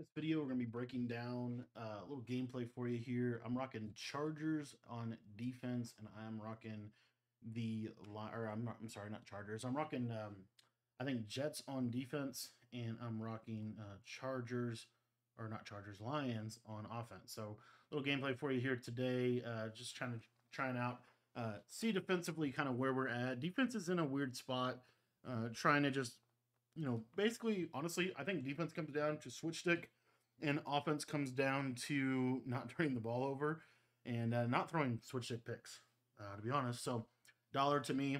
This video, we're going to be breaking down uh, a little gameplay for you here. I'm rocking Chargers on defense, and I'm rocking the or I'm. I'm sorry, not Chargers. I'm rocking. Um, I think Jets on defense, and I'm rocking uh, Chargers or not Chargers, Lions on offense. So little gameplay for you here today. Uh, just trying to trying out uh, see defensively kind of where we're at. Defense is in a weird spot. Uh, trying to just you know, basically, honestly, I think defense comes down to switch stick, and offense comes down to not turning the ball over and uh, not throwing switch stick picks. Uh, to be honest, so dollar to me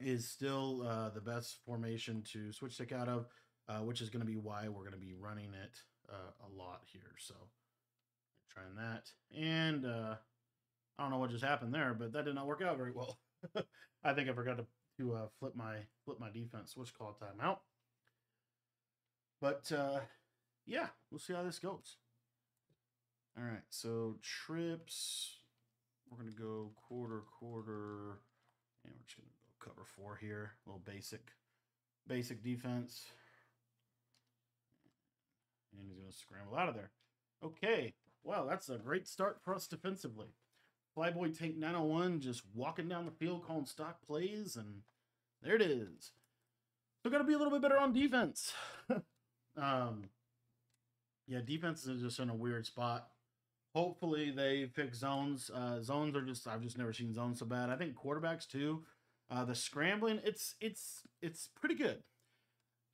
is still uh, the best formation to switch stick out of, uh, which is going to be why we're going to be running it uh, a lot here. So trying that, and uh, I don't know what just happened there, but that did not work out very well. I think I forgot to to uh, flip my flip my defense switch call timeout. But uh, yeah, we'll see how this goes. All right, so trips. We're gonna go quarter quarter, and we're just gonna go cover four here. A little basic, basic defense. And he's gonna scramble out of there. Okay, well that's a great start for us defensively. Flyboy Tank 901 just walking down the field calling stock plays, and there it is. So got to be a little bit better on defense. um, yeah, defense is just in a weird spot. Hopefully they fix zones. Uh, zones are just I've just never seen zones so bad. I think quarterbacks too. Uh, the scrambling, it's it's it's pretty good.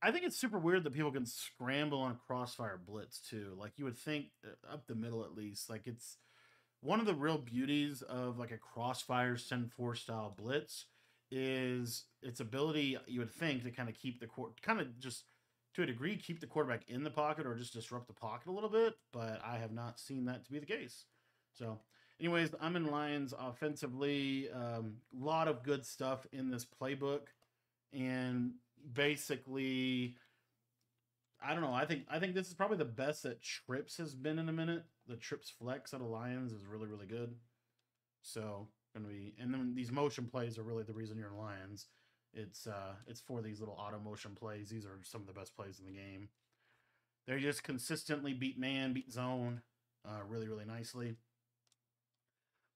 I think it's super weird that people can scramble on crossfire blitz too. Like you would think uh, up the middle at least. Like it's one of the real beauties of like a crossfire send four style blitz is its ability you would think to kind of keep the court kind of just to a degree keep the quarterback in the pocket or just disrupt the pocket a little bit but i have not seen that to be the case. So anyways i'm in lions offensively a um, lot of good stuff in this playbook and basically I don't know. I think I think this is probably the best that Trips has been in a minute. The Trips flex out of Lions is really really good. So gonna be and then these motion plays are really the reason you're in Lions. It's uh it's for these little auto motion plays. These are some of the best plays in the game. They just consistently beat man, beat zone, uh, really really nicely.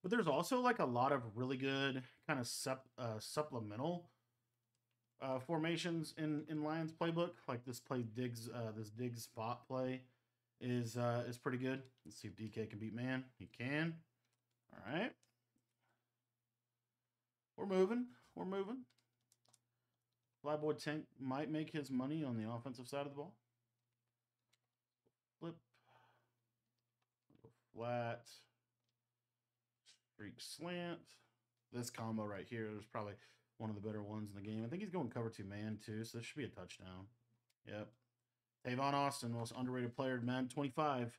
But there's also like a lot of really good kind of sup, uh, supplemental uh, formations in in Lions playbook. Like this play digs uh, this dig spot play is uh, is pretty good. Let's see if DK can beat man. He can. All right. We're moving. We're moving. Flyboy Tank might make his money on the offensive side of the ball. Flip. Flat. Streak slant. This combo right here is probably one of the better ones in the game. I think he's going cover two man too, so this should be a touchdown. Yep. Tavon Austin, most underrated player, man, 25.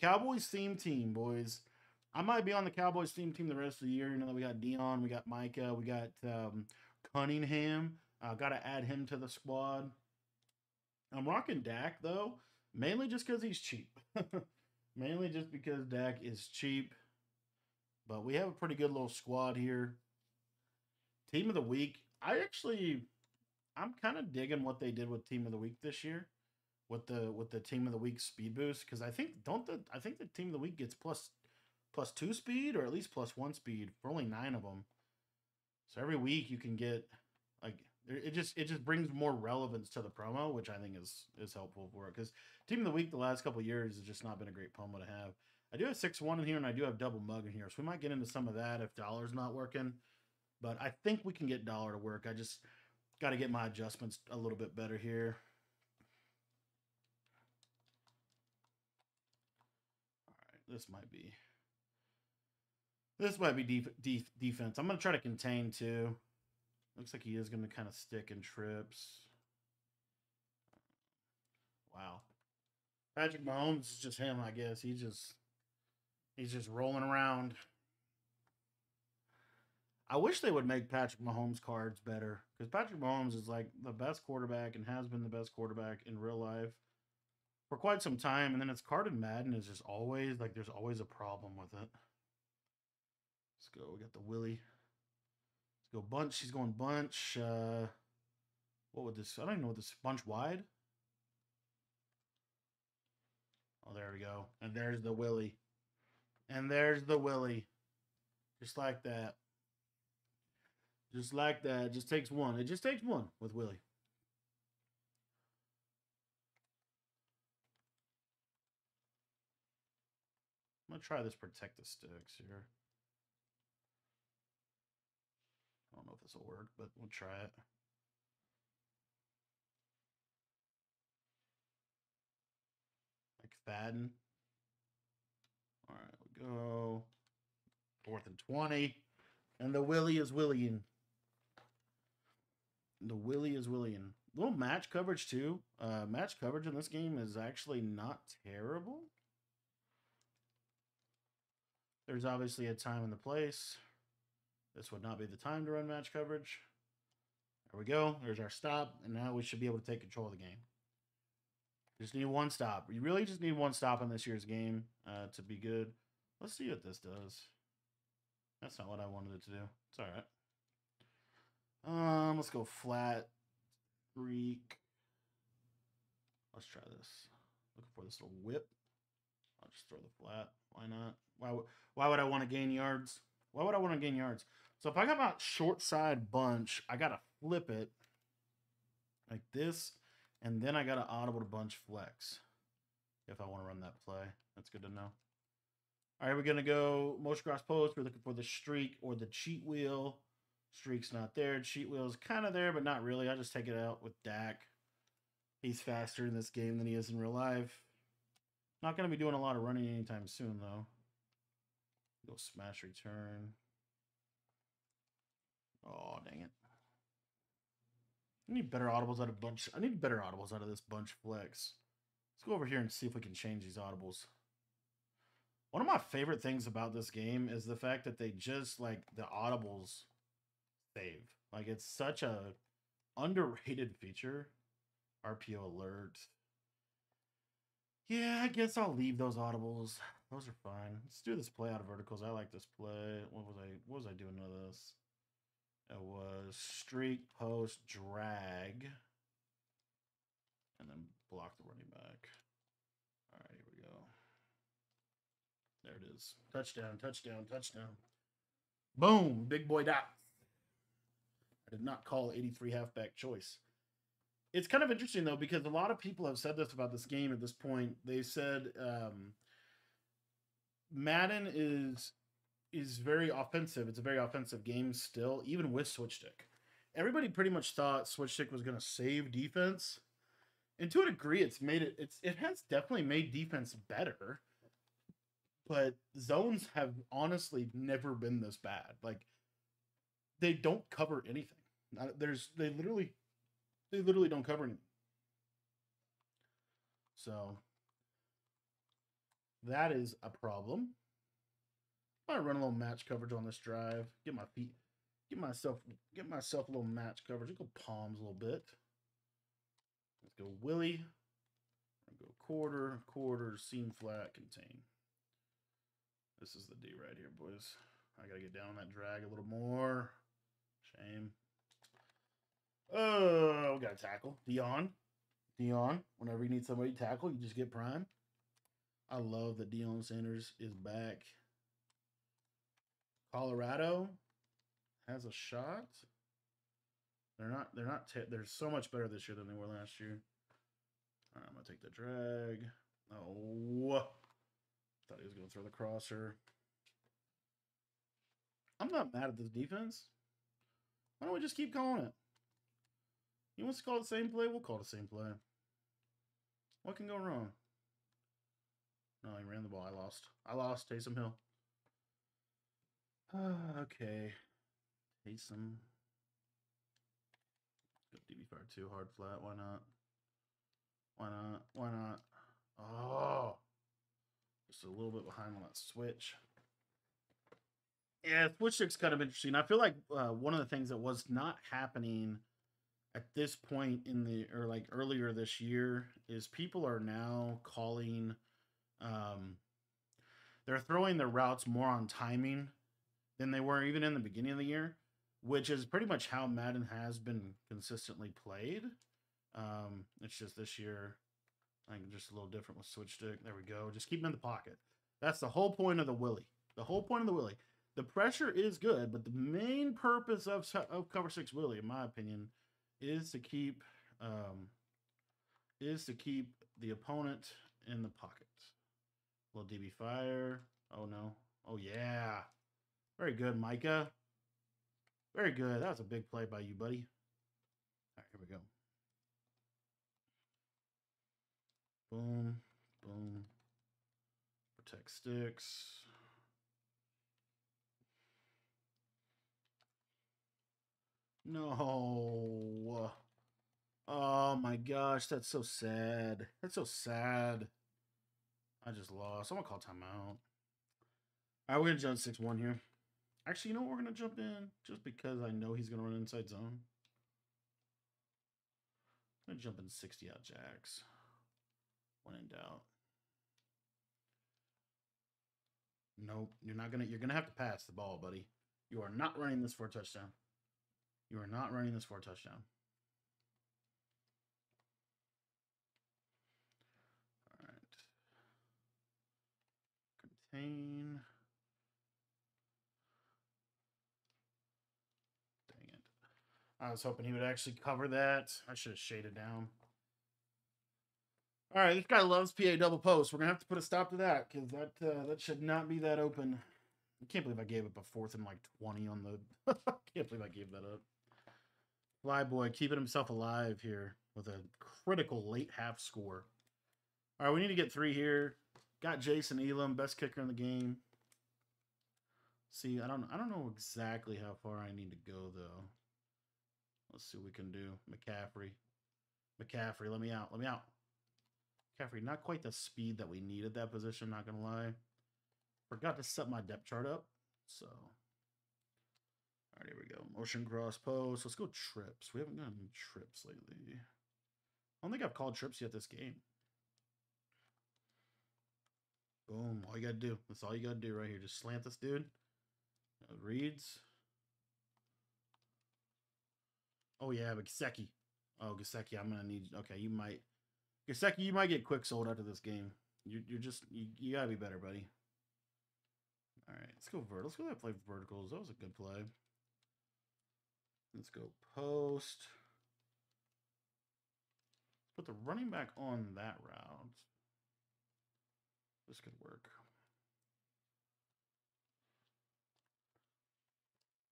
Cowboys theme team, boys. I might be on the Cowboys theme team the rest of the year. You know, we got Deion, we got Micah, we got um, Cunningham. Uh, got to add him to the squad. I'm rocking Dak, though, mainly just because he's cheap. mainly just because Dak is cheap. But we have a pretty good little squad here. Team of the week. I actually, I'm kind of digging what they did with Team of the Week this year, with the with the Team of the Week speed boost. Because I think don't the I think the Team of the Week gets plus plus two speed or at least plus one speed for only nine of them. So every week you can get like it just it just brings more relevance to the promo, which I think is is helpful for it. Because Team of the Week the last couple years has just not been a great promo to have. I do have six one in here, and I do have double mug in here, so we might get into some of that if dollar's not working. But I think we can get dollar to work. I just got to get my adjustments a little bit better here. All right, this might be this might be def def defense. I'm going to try to contain too. Looks like he is going to kind of stick in trips. Wow. Patrick Mahomes is just him, I guess. He just he's just rolling around. I wish they would make Patrick Mahomes cards better because Patrick Mahomes is like the best quarterback and has been the best quarterback in real life for quite some time. And then it's card in Madden is just always like there's always a problem with it. Let's go. We got the Willie. Let's go bunch. She's going bunch. Uh, what would this? I don't even know what this bunch wide. Oh, there we go. And there's the Willie. And there's the Willie. Just like that. Just like that. Just takes one. It just takes one with Willie. I'm gonna try this protect the sticks here. I don't know if this will work, but we'll try it. McFadden. All right, we go. Fourth and 20. And the Willie is Willian. The Willie is Willian. Little match coverage, too. Uh, match coverage in this game is actually not terrible. There's obviously a time and the place. This would not be the time to run match coverage. There we go. There's our stop. And now we should be able to take control of the game. Just need one stop. You really just need one stop in this year's game uh, to be good. Let's see what this does. That's not what I wanted it to do. It's all right. Um, let's go flat. Freak. Let's try this. Looking for this little whip. I'll just throw the flat. Why not? Why, why would I want to gain yards? Why would I want to gain yards? So if I got my short side bunch, I got to flip it like this, and then I got to audible to bunch flex if I want to run that play. That's good to know. All right, we're going to go motion cross post. We're looking for the streak or the cheat wheel. Streak's not there. Cheat wheel's kind of there, but not really. I'll just take it out with Dak. He's faster in this game than he is in real life. Not going to be doing a lot of running anytime soon, though. Go smash return. Oh, dang it. I need better audibles out of bunch. I need better audibles out of this bunch flex. Let's go over here and see if we can change these audibles. One of my favorite things about this game is the fact that they just like the audibles save. Like it's such a underrated feature. RPO alert. Yeah, I guess I'll leave those audibles. Those are fine. Let's do this play out of verticals. I like this play. What was I what was I doing to this? It was streak, post, drag, and then block the running back. All right, here we go. There it is. Touchdown, touchdown, touchdown. Boom, big boy dot. Did not call 83 halfback choice. It's kind of interesting though because a lot of people have said this about this game at this point. They said um, Madden is is very offensive. It's a very offensive game still, even with switch stick. Everybody pretty much thought switch stick was going to save defense, and to a degree, it's made it. It's it has definitely made defense better, but zones have honestly never been this bad. Like they don't cover anything. There's they literally they literally don't cover anything. So that is a problem. I run a little match coverage on this drive. Get my feet, get myself, get myself a little match coverage. Let's go palms a little bit. Let's go Willie. Go quarter, quarter, seam flat, contain. This is the D right here, boys. I gotta get down on that drag a little more. Shame. Oh, we got to tackle. Deion. Deion. Whenever you need somebody to tackle, you just get prime. I love that Deion Sanders is back. Colorado has a shot. They're not. They're not. they're so much better this year than they were last year. I'm gonna take the drag. Oh, thought he was gonna throw the crosser. I'm not mad at this defense. Why don't we just keep calling it? He wants to call the same play. We'll call the same play. What can go wrong? No, he ran the ball. I lost. I lost. Taysom Hill. Uh, okay. Taysom. Go DB fire two hard flat. Why not? Why not? Why not? Oh, just a little bit behind on that switch. Yeah, switch looks kind of interesting. I feel like uh, one of the things that was not happening at this point in the or like earlier this year is people are now calling um they're throwing their routes more on timing than they were even in the beginning of the year, which is pretty much how Madden has been consistently played. Um, it's just this year I think just a little different with switch stick. There we go. Just keep him in the pocket. That's the whole point of the Willie. The whole point of the Willie. The pressure is good, but the main purpose of, of cover six Willie, in my opinion, is to keep um, is to keep the opponent in the pocket. Little DB fire. Oh no. Oh yeah. Very good, Micah. Very good. That was a big play by you, buddy. All right, here we go. Boom, boom. Protect sticks. No. Oh my gosh, that's so sad. That's so sad. I just lost. I'm gonna call timeout. Alright, we're gonna jump 6-1 here. Actually, you know what? We're gonna jump in just because I know he's gonna run inside zone. I'm gonna jump in 60 out jacks. When in doubt. Nope, you're not gonna you're gonna have to pass the ball, buddy. You are not running this for a touchdown. You are not running this for a touchdown. All right. Contain. Dang it. I was hoping he would actually cover that. I should have shaded down. All right, this guy loves PA double post. We're gonna have to put a stop to that because that uh, that should not be that open. I can't believe I gave up a fourth and like twenty on the. I can't believe I gave that up. Flyboy keeping himself alive here with a critical late half score. All right, we need to get three here. Got Jason Elam, best kicker in the game. See, I don't I don't know exactly how far I need to go though. Let's see what we can do. McCaffrey. McCaffrey, let me out. Let me out. McCaffrey, not quite the speed that we need at that position, not gonna lie. Forgot to set my depth chart up. So all right, here we go. Motion cross post. Let's go trips. We haven't done trips lately. I don't think I've called trips yet this game. Boom. All you got to do. That's all you got to do right here. Just slant this dude. Uh, reads. Oh, yeah, but Gesicki. Oh, Gesicki, I'm going to need... Okay, you might... Gesicki, you might get quick sold after this game. You, you're just... You, you got to be better, buddy. All right, let's go vert. Let's go that play verticals. That was a good play. Let's go post. Put the running back on that route. This could work.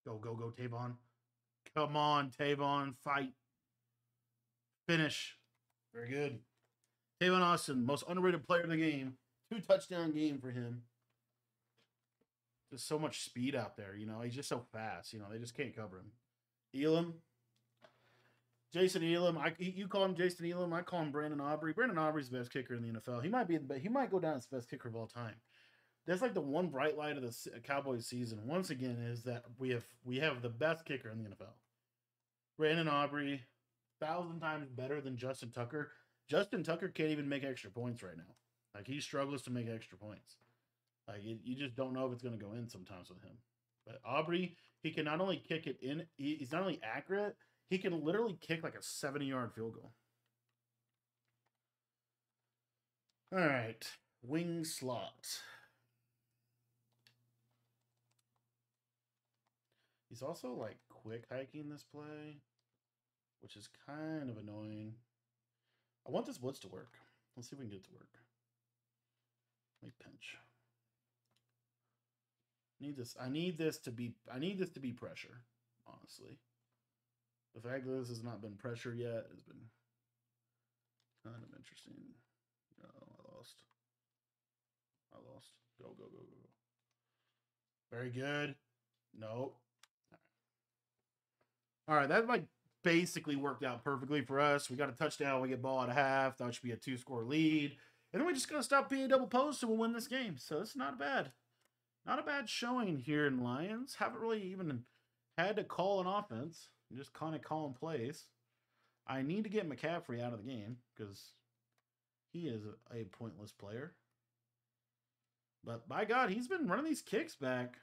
Go, go, go, Tavon. Come on, Tavon. Fight. Finish. Very good. Tavon Austin, most underrated player in the game. Two touchdown game for him. Just so much speed out there, you know. He's just so fast, you know. They just can't cover him. Elam. Jason Elam. I you call him Jason Elam. I call him Brandon Aubrey. Brandon Aubrey's the best kicker in the NFL. He might be the best. he might go down as the best kicker of all time. That's like the one bright light of the Cowboys season. Once again, is that we have we have the best kicker in the NFL. Brandon Aubrey, thousand times better than Justin Tucker. Justin Tucker can't even make extra points right now. Like he struggles to make extra points. Like you, you just don't know if it's going to go in sometimes with him. But Aubrey, he can not only kick it in, he's not only accurate, he can literally kick like a 70 yard field goal. All right, wing slot. He's also like quick hiking this play, which is kind of annoying. I want this blitz to work. Let's see if we can get it to work. Let me pinch need this. I need this to be. I need this to be pressure. Honestly, the fact that this has not been pressure yet has been kind of interesting. No, I lost. I lost. Go go go go go. Very good. Nope. All right, that like basically worked out perfectly for us. We got a touchdown. We get ball at a half. That should be a two score lead. And then we just gonna stop being double post and we'll win this game. So it's not bad. Not a bad showing here in Lions. Haven't really even had to call an offense. Just kind of calling plays. I need to get McCaffrey out of the game because he is a pointless player. But by God, he's been running these kicks back,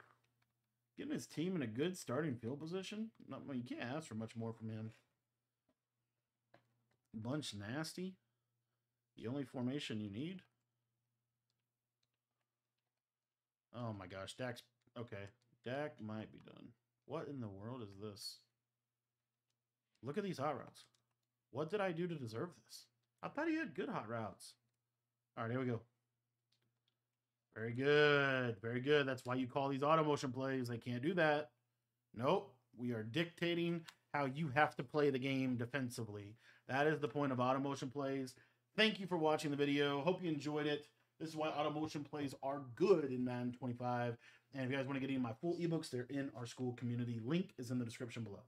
getting his team in a good starting field position. Not, well, you can't ask for much more from him. Bunch nasty. The only formation you need? Oh my gosh, Dak's okay. Dak might be done. What in the world is this? Look at these hot routes. What did I do to deserve this? I thought he had good hot routes. All right, here we go. Very good. Very good. That's why you call these auto motion plays. They can't do that. Nope. We are dictating how you have to play the game defensively. That is the point of auto motion plays. Thank you for watching the video. Hope you enjoyed it. This is why auto motion plays are good in Madden 25. And if you guys want to get any of my full ebooks, they're in our Skool community. Link is in the description below.